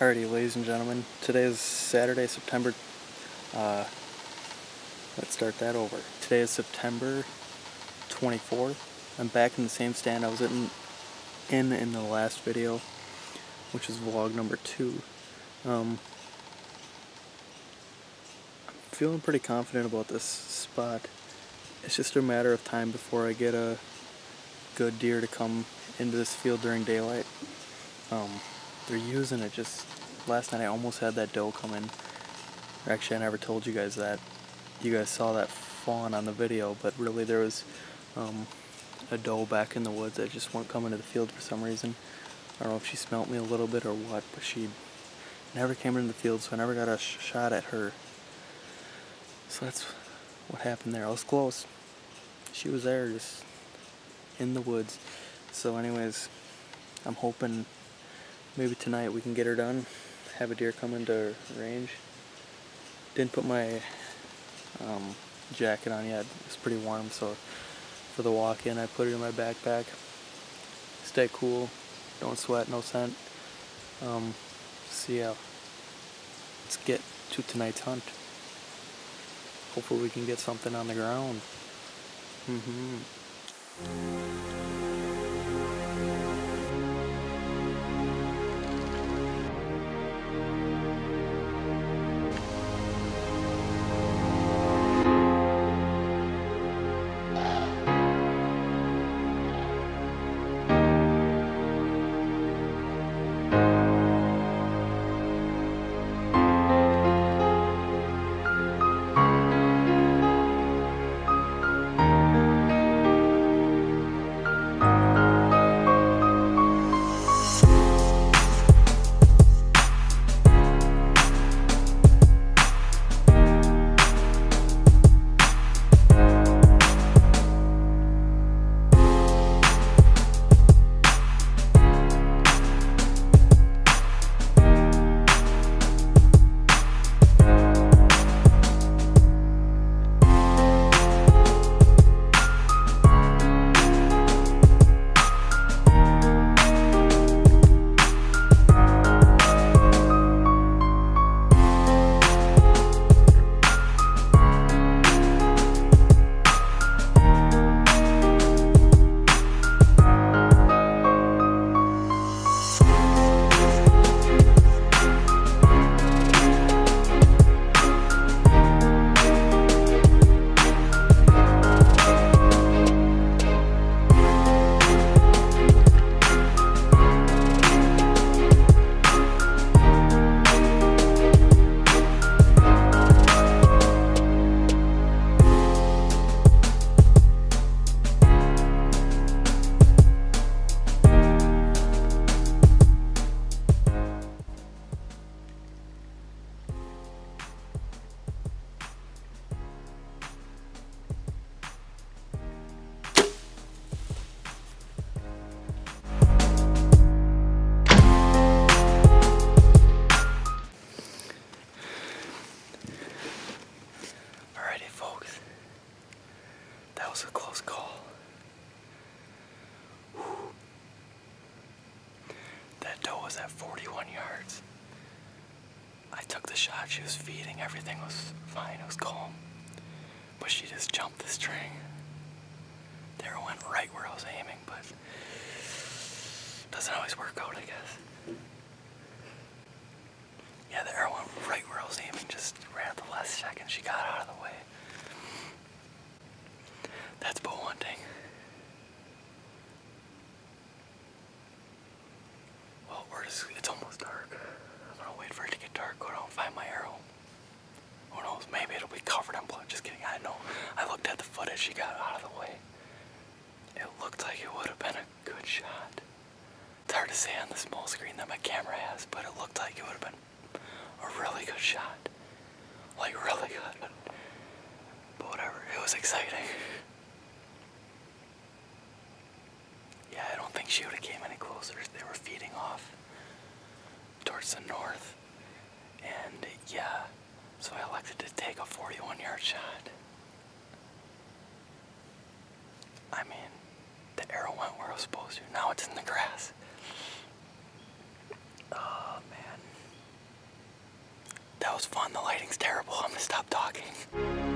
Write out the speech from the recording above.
Alrighty, ladies and gentlemen, today is Saturday, September. Uh, let's start that over. Today is September 24th. I'm back in the same stand I was in in in the last video, which is vlog number two. Um, I'm feeling pretty confident about this spot. It's just a matter of time before I get a good deer to come into this field during daylight. Um, they're using it just last night I almost had that doe come in. Actually I never told you guys that. You guys saw that fawn on the video but really there was um, a doe back in the woods that just won't come into the field for some reason. I don't know if she smelt me a little bit or what but she never came into the field so I never got a sh shot at her. So that's what happened there. I was close. She was there just in the woods. So anyways I'm hoping maybe tonight we can get her done, have a deer come into range. Didn't put my um, jacket on yet, it's pretty warm, so for the walk in I put it in my backpack. Stay cool, don't sweat, no scent. Um, so yeah, let's get to tonight's hunt. Hopefully we can get something on the ground. Mm-hmm. Was a close call. Whew. That doe was at 41 yards. I took the shot, she was feeding, everything was fine, it was calm. But she just jumped the string. There arrow went right where I was aiming, but doesn't always work out, I guess. Yeah, the arrow went right where I was aiming, just right at the last second. She got out of the way. Well, it's almost dark. I'm gonna wait for it to get dark, go down and find my arrow. Who knows, maybe it'll be covered in blood. Just kidding, I know. I looked at the footage, she got out of the way. It looked like it would have been a good shot. It's hard to say on the small screen that my camera has, but it looked like it would have been a really good shot. Like, really good. But whatever, it was exciting. towards the north. And yeah, so I elected to take a 41 yard shot. I mean, the arrow went where I was supposed to. Now it's in the grass. Oh man. That was fun. The lighting's terrible. I'm gonna stop talking.